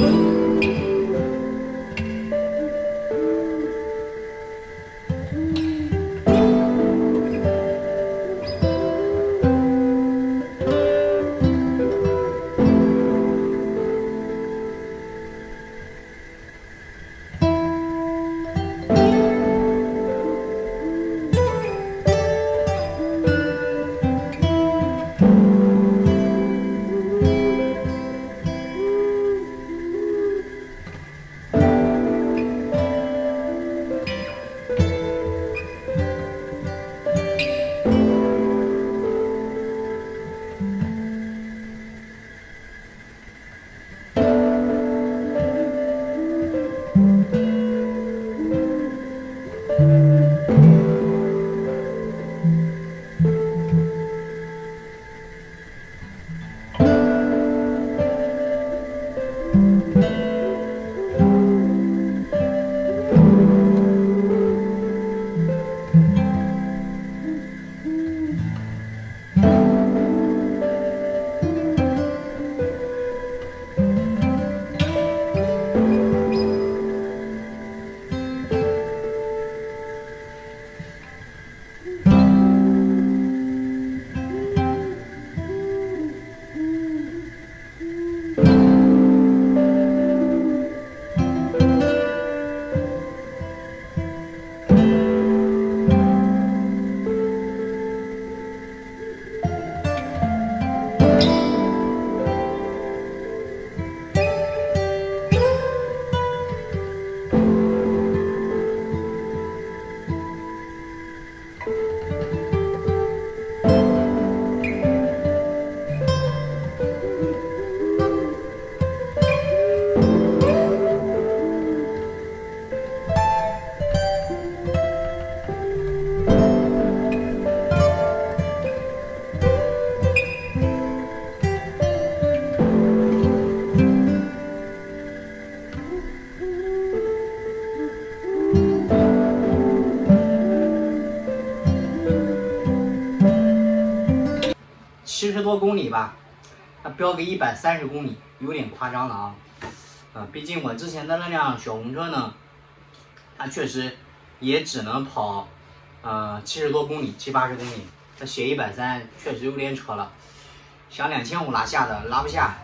Amen. 七十多公里吧，那标个一百三十公里，有点夸张了啊。啊，毕竟我之前的那辆小红车呢，它确实也只能跑呃七十多公里，七八十公里。它写一百三，确实有点扯了。想两千五拿下的拉不下。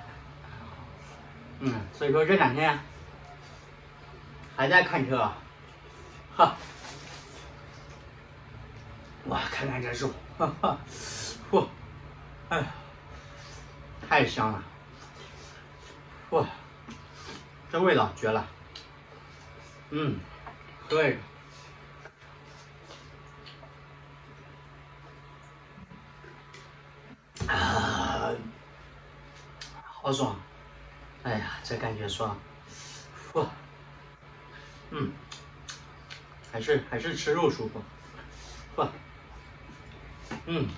嗯，所以说这两天还在看车，哈。哇，看看这肉，哈哈，嚯，哎，太香了，哇，这味道绝了，嗯，对，啊，好爽，哎呀，这感觉爽，哇，嗯，还是还是吃肉舒服，哇。嗯。